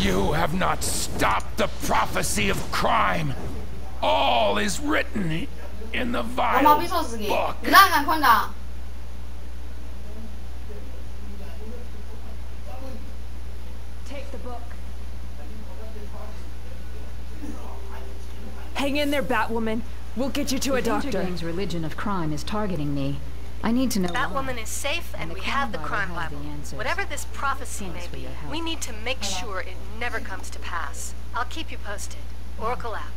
You have not stopped the prophecy of crime. All is written in the vile book. Take the book. Hang in there, Batwoman. We'll get you to a doctor. The religion of crime is targeting me. I need to know That why. woman is safe, and the we have the crime the Bible. answers. Whatever this prophecy may be, we need to make sure it never comes to pass. I'll keep you posted. Oracle out.